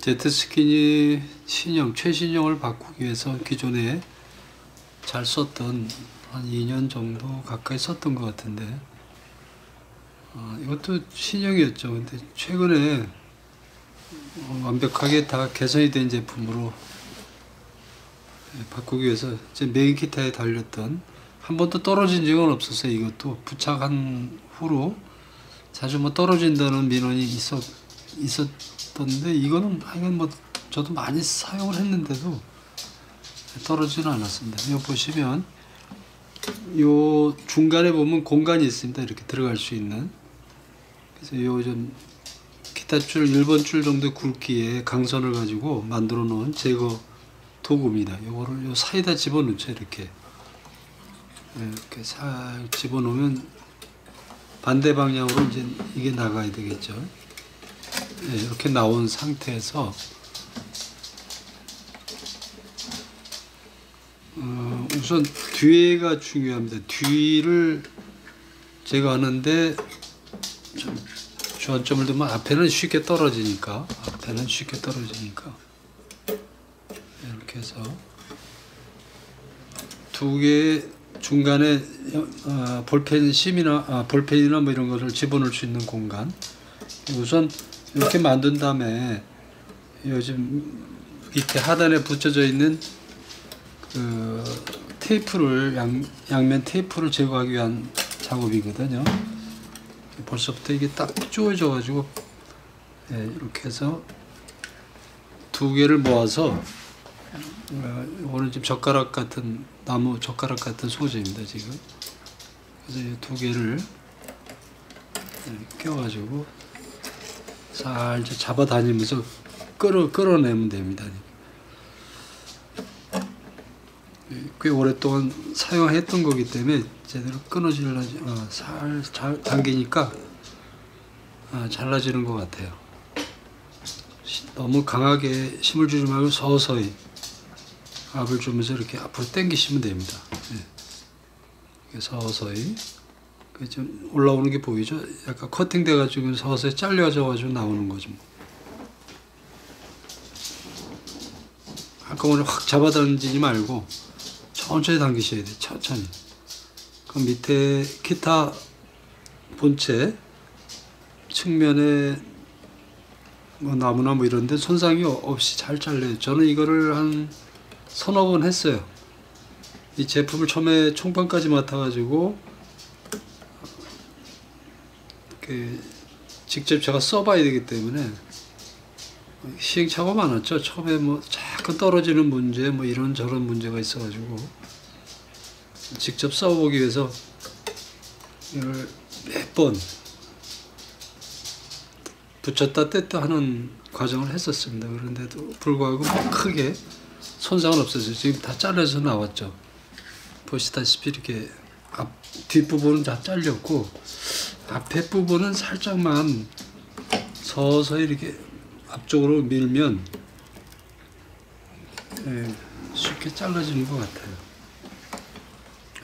제트스킨이 신형, 최신형을 바꾸기 위해서 기존에 잘 썼던 한 2년 정도 가까이 썼던 것 같은데 어, 이것도 신형이었죠. 근데 최근에 어, 완벽하게 다 개선이 된 제품으로 예, 바꾸기 위해서 제 메인 기타에 달렸던 한 번도 떨어진 적은 없었어요. 이것도 부착한 후로 자주 뭐 떨어진다는 민원이 있었 있었던데 이거는 하여간 뭐 저도 많이 사용을 했는데도 떨어지는 않았습니다. 이거 보시면 요 중간에 보면 공간이 있습니다. 이렇게 들어갈 수 있는 그래서 요 좀 기타 줄 1번 줄 정도 굵기의 강선을 가지고 만들어 놓은 제거 도구입니다. 요거를 요 사이다 집어넣죠 이렇게 네, 이렇게 살 집어넣으면 반대 방향으로 이제 이게 나가야 되겠죠. 네, 이렇게 나온 상태에서 어, 우선 뒤에가 중요합니다. 뒤를 제거하는데 좀 주안점을 두면 앞에는 쉽게 떨어지니까 앞에는 쉽게 떨어지니까 이렇게 해서 두 개의 중간에 어, 볼펜 심이나 아, 볼펜이나 뭐 이런 것을 집어넣을 수 있는 공간 우선 이렇게 만든 다음에 요즘 밑에 하단에 붙여져 있는 그 테이프를 양, 양면 테이프를 제거하기 위한 작업이거든요. 벌써부터 이게 딱 쪼여져 가지고 예, 이렇게 해서 두 개를 모아서 어, 이거는 지금 젓가락 같은 나무 젓가락 같은 소재입니다 지금. 그래서 이 두 개를 껴가지고 살짝 잡아다니면서 끌어 끌어내면 됩니다. 꽤 오랫동안 사용했던 거기 때문에 제대로 끊어질라지 어, 살잘 당기니까 어, 잘라지는 것 같아요. 시- 너무 강하게 힘을 주지 말고 서서히 압을 주면서 이렇게 앞으로 당기시면 됩니다. 예. 이렇게 서서히 올라오는 게 보이죠? 약간 커팅돼 가지고 서서히 잘려져 가지고 나오는 거죠. 뭐. 한꺼번에 확 잡아당기지 말고 천천히 당기셔야 돼요. 천천히. 그 밑에 기타 본체 측면에 뭐 나무나 뭐 이런데 손상이 없이 잘 잘려요. 저는 이거를 한 서너 번 했어요. 이 제품을 처음에 총판까지 맡아가지고 그 직접 제가 써봐야 되기 때문에 시행착오 많았죠. 처음에 뭐 자꾸 떨어지는 문제, 뭐 이런 저런 문제가 있어가지고 직접 써보기 위해서 이걸 몇 번 붙였다 뗐다 하는 과정을 했었습니다. 그런데도 불구하고 뭐 크게 손상은 없었어요. 지금 다 잘라서 나왔죠. 보시다시피 이렇게 앞 뒷부분은 다 잘렸고 앞에 부분은 살짝만 서서히 이렇게 앞쪽으로 밀면 예, 쉽게 잘라지는 것 같아요.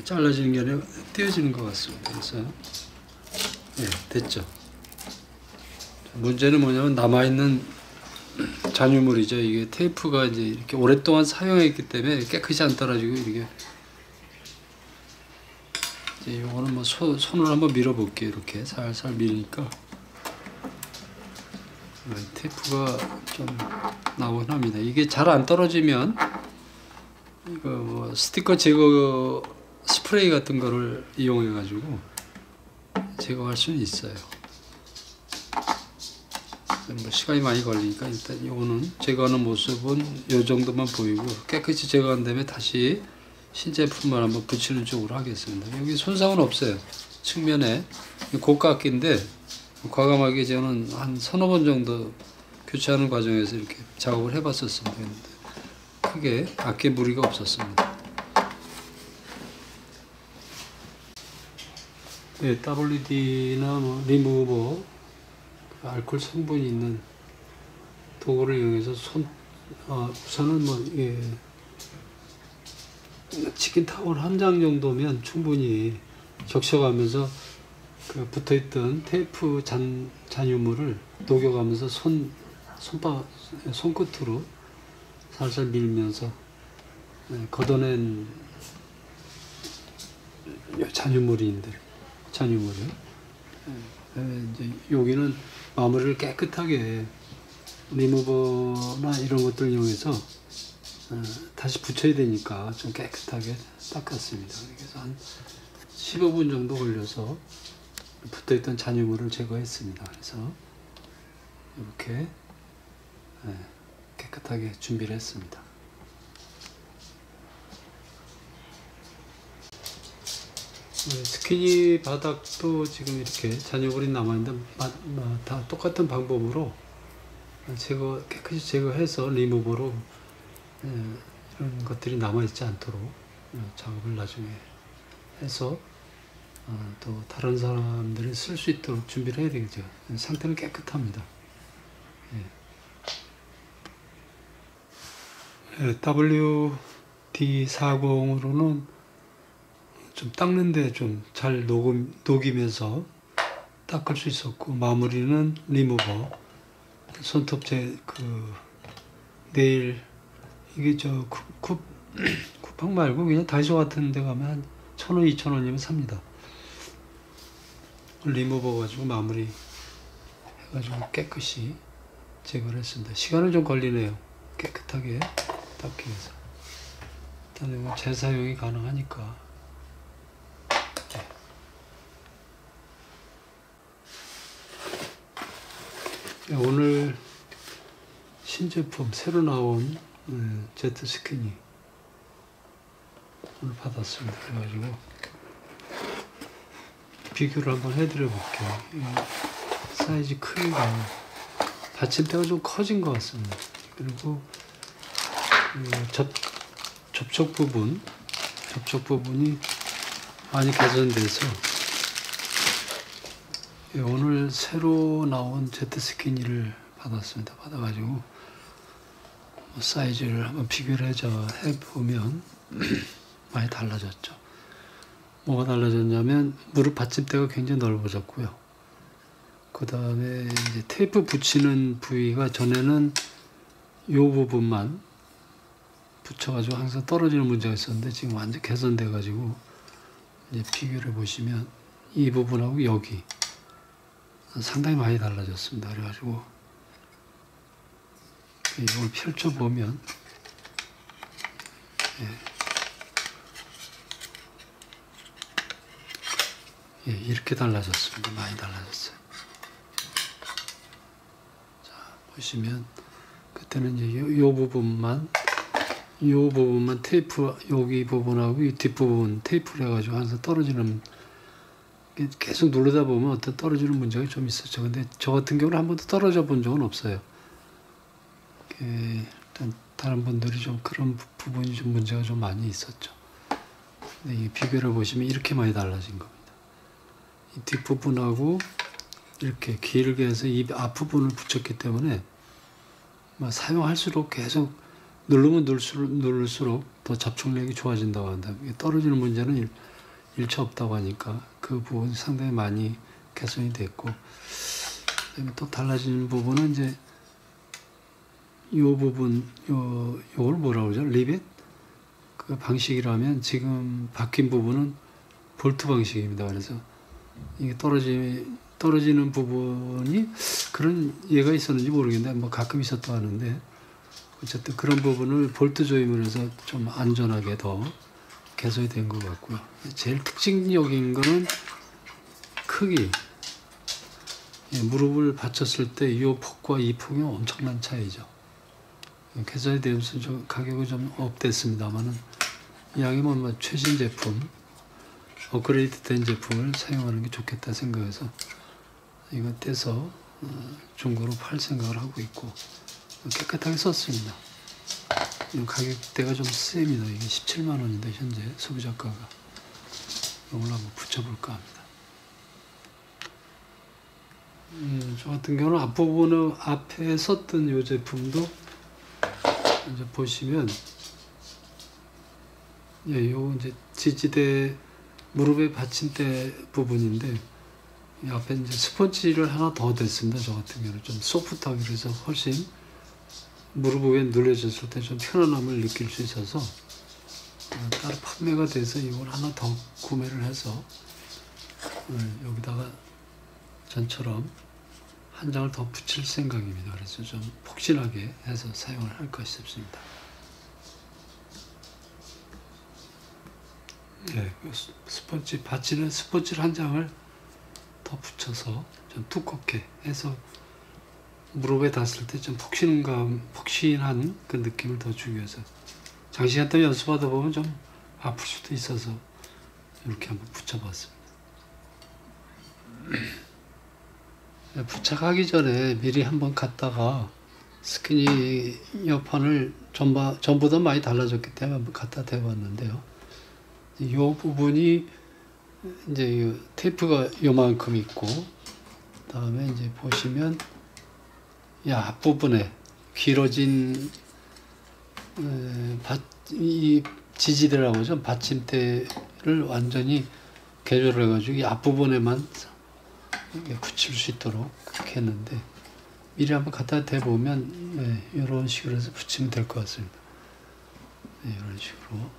잘라지는 게 아니라 띄어지는 것 같습니다. 그래서 예, 됐죠. 문제는 뭐냐면 남아있는 잔유물이죠. 이게 테이프가 이제 이렇게 오랫동안 사용했기 때문에 깨끗이 안 떨어지고 이렇게 이제 이거는 뭐 손, 손을 한번 밀어볼게요. 이렇게 살살 밀니까 네, 테이프가 좀 나오긴 합니다. 이게 잘 안 떨어지면 이거 뭐 스티커 제거 스프레이 같은 거를 이용해 가지고 제거할 수는 있어요. 뭐 시간이 많이 걸리니까 일단 이거는 제거하는 모습은 이 정도만 보이고 깨끗이 제거한 다음에 다시 신제품만 한번 붙이는 쪽으로 하겠습니다. 여기 손상은 없어요. 측면에 고가악기인데 과감하게 저는 한 서너 번 정도 교체하는 과정에서 이렇게 작업을 해봤었습니다. 크게 악기 무리가 없었습니다. 예, WD나 뭐 리무버 그 알코올 성분이 있는 도구를 이용해서 손 어, 우선은 뭐 예, 치킨 타월 한 장 정도면 충분히 적셔가면서 그 붙어있던 테이프 잔 잔유물을 녹여가면서 손 손바 손끝으로 살살 밀면서 예, 걷어낸 잔유물인데 잔유물을. 예, 예, 이제 여기는 마무리를 깨끗하게 리무버나 이런 것들 이용해서 어, 다시 붙여야 되니까 좀 깨끗하게 닦았습니다. 그래서 한 15분 정도 걸려서 붙어있던 잔유물을 제거했습니다. 그래서 이렇게 예, 깨끗하게 준비를 했습니다. 네, 스키니 바닥도 지금 이렇게 잔여물이 남아있는데 다 똑같은 방법으로 제거 깨끗이 제거해서 리무버로 예, 이런 것들이 남아있지 않도록 어, 작업을 나중에 해서 어, 또 다른 사람들이 쓸 수 있도록 준비를 해야 되겠죠. 상태는 깨끗합니다. 예, WD40으로는 좀 닦는데 좀 잘 녹음, 녹이면서 닦을 수 있었고 마무리는 리무버 손톱제 그 네일 이게 저 쿠, 쿠, 쿠팡 말고 그냥 다이소 같은 데 가면 한 천 원, 이천 원이면 삽니다. 리무버 가지고 마무리 해가지고 깨끗이 제거를 했습니다. 시간은 좀 걸리네요. 깨끗하게 닦기 위해서. 일단 이거 재사용이 가능하니까. 네, 오늘 신제품 새로 나온 음, 제트 스키니 오늘 받았습니다. 그래가지고 비교를 한번 해드려 볼게요. 이 사이즈 크기가 받침대가 좀 커진 것 같습니다. 그리고 이 접, 접촉 부분 접촉 부분이 많이 개선돼서 예, 오늘 새로 나온 제트 스키니를 받았습니다. 받아가지고 뭐 사이즈를 한번 비교를 해보면 많이 달라졌죠. 뭐가 달라졌냐면 무릎 받침대가 굉장히 넓어졌고요. 그 다음에 테이프 붙이는 부위가 전에는 이 부분만 붙여가지고 항상 떨어지는 문제가 있었는데 지금 완전 개선돼가지고 이제 비교를 보시면 이 부분하고 여기 상당히 많이 달라졌습니다. 그래가지고 이걸 펼쳐 보면 예. 예, 이렇게 달라졌습니다. 많이 달라졌어요. 자 보시면 그때는 이제 요, 요 부분만 요 부분만 테이프 여기 부분하고 이 뒷부분 테이프를 해가지고 항상 떨어지는 계속 누르다 보면 어떤 떨어지는 문제가 좀 있었죠. 근데 저 같은 경우는 한 번도 떨어져 본 적은 없어요. 예, 일단 다른 분들이 좀 그런 부- 부분이 좀 문제가 좀 많이 있었죠. 근데 이 비교를 보시면 이렇게 많이 달라진 겁니다. 이 뒷부분하고 이렇게 길게 해서 이 앞부분을 붙였기 때문에 막 사용할수록 계속 누르면 누를수록, 누를수록 더 접촉력이 좋아진다고 한다. 떨어지는 문제는 일, 일체 없다고 하니까 그 부분이 상당히 많이 개선이 됐고 또 달라진 부분은 이제 이 부분 요 요걸 뭐라 그러죠? 리벳 그 방식이라면 지금 바뀐 부분은 볼트 방식입니다. 그래서 이게 떨어지 떨어지는 부분이 그런 예가 있었는지 모르겠는데 뭐 가끔 있었다 하는데 어쨌든 그런 부분을 볼트 조임을 해서 좀 안전하게 더 개선이 된 것 같고요. 제일 특징적인 거는 크기. 예, 무릎을 받쳤을 때 이 폭과 이 폭이 엄청난 차이죠. 예, 개선이 되면서 좀 가격이 좀 업됐습니다만은 이왕이면 뭐 최신 제품, 업그레이드 된 제품을 사용하는 게 좋겠다 생각해서 이거 떼서 어, 중고로 팔 생각을 하고 있고 깨끗하게 썼습니다. 이 가격대가 좀 셉니다. 이게 17만 원인데 현재 소비자가가 이걸 한번 붙여볼까 합니다. 음, 저 같은 경우는 앞부분은 앞에 썼던 이 제품도 이제 보시면 예, 요 이제 지지대 무릎의 받침대 부분인데 이 앞에 이제 스펀지를 하나 더 댔습니다. 저 같은 경우는 좀 소프트하게 그래서 훨씬 무릎 위에 눌려졌을 때 좀 편안함을 느낄 수 있어서 어, 따로 판매가 돼서 이걸 하나 더 구매를 해서 어, 여기다가 전처럼 한 장을 더 붙일 생각입니다. 그래서 좀 폭신하게 해서 사용을 할 것이 싶습니다. 네, 스펀지 받치는 스펀지를 한 장을 더 붙여서 좀 두껍게 해서 무릎에 닿았을 때 좀 폭신감, 폭신한 그 느낌을 더 주기 위해서 장시간 동안 연습하다 보면 좀 아플 수도 있어서 이렇게 한번 붙여봤습니다. 부착하기 전에 미리 한번 갔다가 스키니 여판을 전바, 전보다 많이 달라졌기 때문에 갖다 대봤는데요. 이 부분이 이제 테이프가 요만큼 있고 다음에 이제 보시면 이 앞부분에 길어진 이 지지대라고 하죠. 받침대를 완전히 개조를 해가지고 이 앞부분에만 붙일 수 있도록 그렇게 했는데 미리 한번 갖다 대보면 네, 이런 식으로 해서 붙이면 될 것 같습니다. 네, 이런 식으로.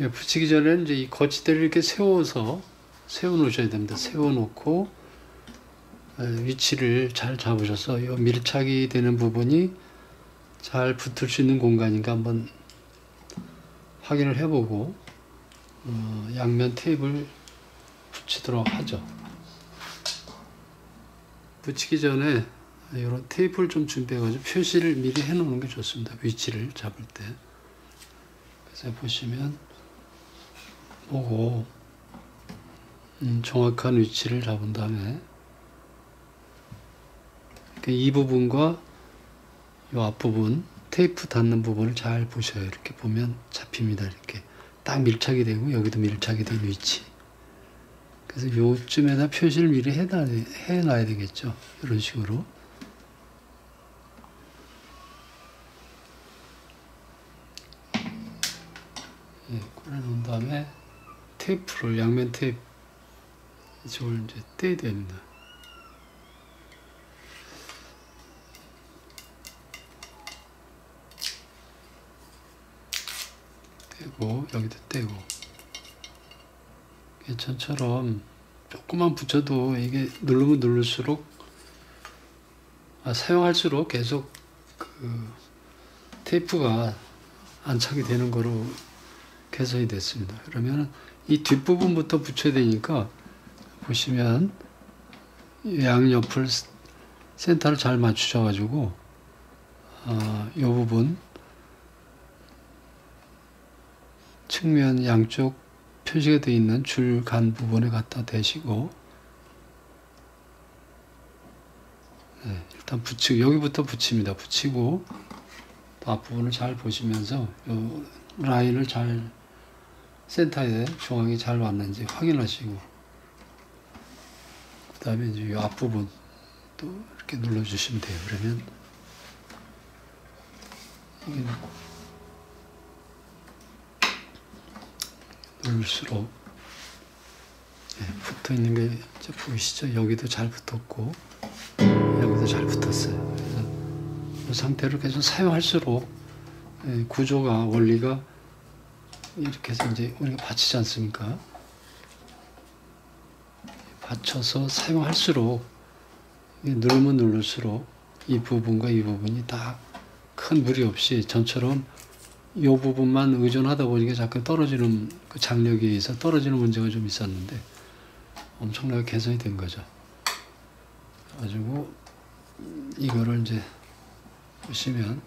예, 붙이기 전에 이제 이 거치대를 이렇게 세워서 세워 놓으셔야 됩니다. 세워 놓고 위치를 잘 잡으셔서 이 밀착이 되는 부분이 잘 붙을 수 있는 공간인가 한번 확인을 해보고 어, 양면 테이프를 붙이도록 하죠. 붙이기 전에 이런 테이프를 좀 준비해가지고 표시를 미리 해놓는 게 좋습니다. 위치를 잡을 때. 그래서 보시면 보고 음, 정확한 위치를 잡은 다음에 이 부분과 이 앞부분 테이프 닿는 부분을 잘 보셔요. 이렇게 보면 잡힙니다. 이렇게 딱 밀착이 되고 여기도 밀착이 된 위치. 그래서 요쯤에다 표시를 미리 해놔야, 되겠죠. 이런 식으로. 예, 꺼내놓은 다음에 테이프를 양면 테이프 이쪽을 이제 떼야 됩니다. 떼고 여기도 떼고 전처럼 조금만 붙여도 이게 누르면 누를수록 아, 사용할수록 계속 그 테이프가 안착이 되는 거로 개선이 됐습니다. 그러면 이 뒷부분부터 붙여야 되니까 보시면 양옆을 센터를 잘 맞추셔가지고 어, 이 부분 측면 양쪽 표시가 되어 있는 줄 간 부분에 갖다 대시고 네, 일단 붙이고 여기부터 붙입니다. 붙이고 앞부분을 잘 보시면서 이 라인을 잘 센터에 중앙이 잘 왔는지 확인하시고 그 다음에 이제 이 앞부분 또 이렇게 눌러주시면 돼요. 그러면 누를수록 네, 붙어 있는 게 보이시죠? 여기도 잘 붙었고 여기도 잘 붙었어요. 그래서 이 상태로 계속 사용할수록 네, 구조가 원리가 이렇게 해서 이제 우리가 받치지 않습니까? 받쳐서 사용할수록 누르면 누를수록 이 부분과 이 부분이 다 큰 무리 없이 전처럼 이 부분만 의존하다 보니까 자꾸 떨어지는 그 장력에 의해서 떨어지는 문제가 좀 있었는데 엄청나게 개선이 된 거죠. 가지고 이거를 이제 보시면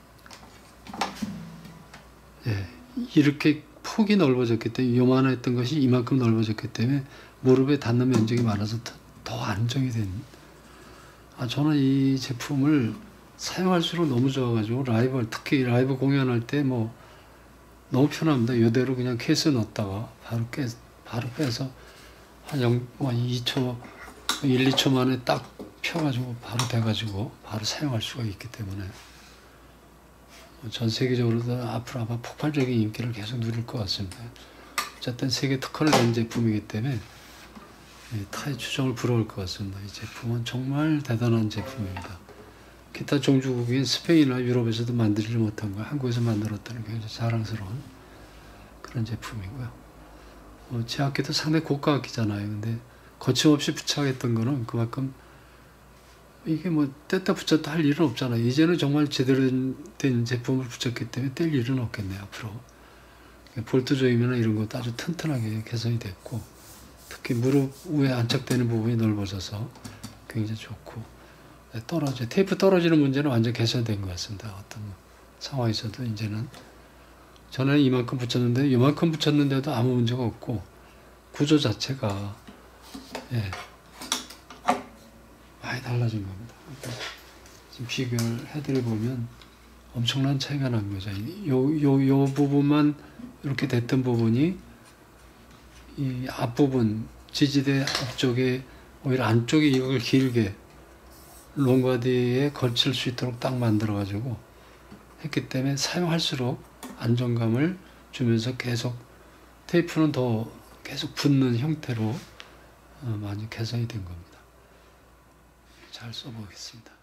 예, 이렇게 폭이 넓어졌기 때문에 요만했던 것이 이만큼 넓어졌기 때문에 무릎에 닿는 면적이 많아서 더, 더 안정이 된. 아 저는 이 제품을 사용할수록 너무 좋아가지고 라이브 특히 라이브 공연할 때 뭐 너무 편합니다. 이대로 그냥 케이스에 넣었다가 바로 깨, 바로 빼서 한 0, 2초, 1, 2초 만에 딱 펴가지고 바로 돼가지고 바로 사용할 수가 있기 때문에 전 세계적으로도 앞으로 아마 폭발적인 인기를 계속 누릴 것 같습니다. 어쨌든 세계 특허를 낸 제품이기 때문에 예, 타의 추종을 불러올 것 같습니다. 이 제품은 정말 대단한 제품입니다. 기타 종주국인 스페인이나 유럽에서도 만들지 못한 거 한국에서 만들었다는 게 굉장히 자랑스러운 그런 제품이고요. 어, 제 악기도 상당히 고가 악기잖아요. 근데 거침없이 부착했던 거는 그만큼 이게 뭐 뗐다 붙였다 할 일은 없잖아요. 이제는 정말 제대로 된 제품을 붙였기 때문에 뗄 일은 없겠네요. 앞으로. 볼트 조이면 이런 것도 아주 튼튼하게 개선이 됐고 특히 무릎 위에 안착되는 부분이 넓어져서 굉장히 좋고 네, 떨어져 테이프 떨어지는 문제는 완전 개선된 것 같습니다. 어떤 상황에서도 이제는 전에는 이만큼 붙였는데 이만큼 붙였는데도 아무 문제가 없고 구조 자체가 예, 많이 달라진 겁니다. 그러니까 지금 비교를 해드려 보면 엄청난 차이가 난 거죠. 요, 요, 요 부분만 이렇게 됐던 부분이 이 앞부분 지지대 앞쪽에 오히려 안쪽에 이걸 길게 롱바디에 걸칠 수 있도록 딱 만들어 가지고 했기 때문에 사용할수록 안정감을 주면서 계속 테이프는 더 계속 붙는 형태로 어, 많이 개선이 된 겁니다. 잘 써보겠습니다.